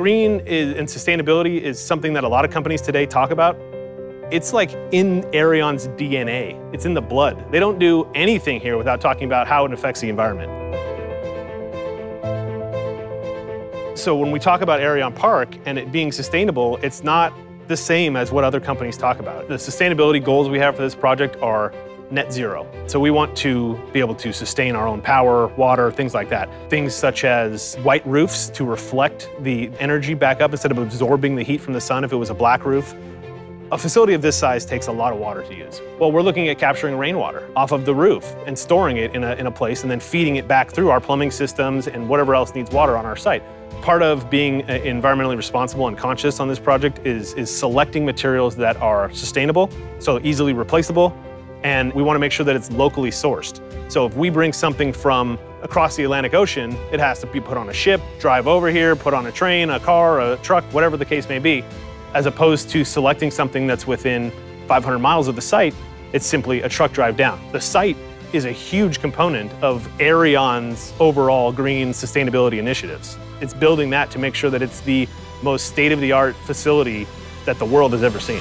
Green is, and sustainability is something that a lot of companies today talk about. It's like in Aerion's DNA. It's in the blood. They don't do anything here without talking about how it affects the environment. So when we talk about Airion Park and it being sustainable, it's not the same as what other companies talk about. The sustainability goals we have for this project are net zero. So we want to be able to sustain our own power, water, things like that. Things such as white roofs to reflect the energy back up instead of absorbing the heat from the sun if it was a black roof. A facility of this size takes a lot of water to use. Well, we're looking at capturing rainwater off of the roof and storing it in a, in a place and then feeding it back through our plumbing systems and whatever else needs water on our site. Part of being uh, environmentally responsible and conscious on this project is, is selecting materials that are sustainable, so easily replaceable, and we want to make sure that it's locally sourced. So if we bring something from across the Atlantic Ocean, it has to be put on a ship, drive over here, put on a train, a car, a truck, whatever the case may be, as opposed to selecting something that's within 500 miles of the site, it's simply a truck drive down. The site is a huge component of Aerion's overall green sustainability initiatives. It's building that to make sure that it's the most state-of-the-art facility that the world has ever seen.